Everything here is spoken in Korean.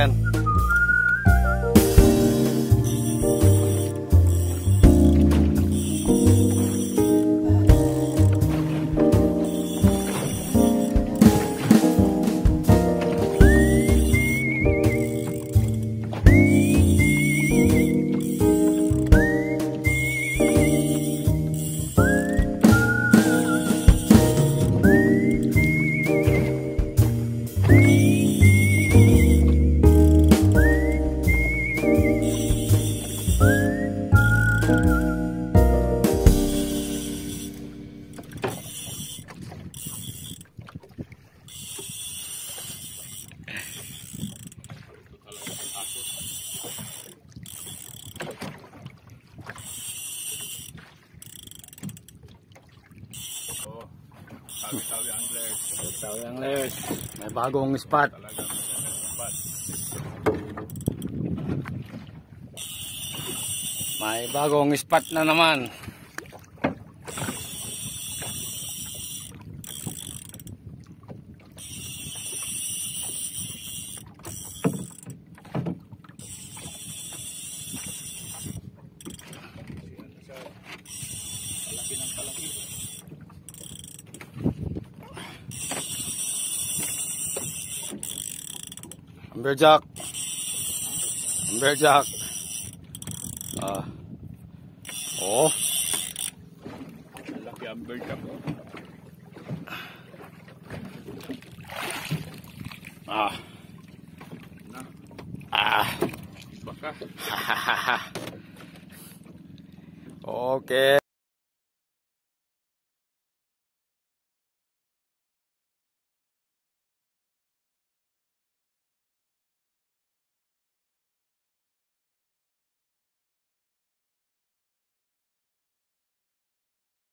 again. Tawi-tawi anglers. tawi anglers. May bagong spot. Talagang spot. May bagong spot na naman. 안별작 안별작 아. 어. 연락이 안별작 아. 아. 아. 하하하. 오케이.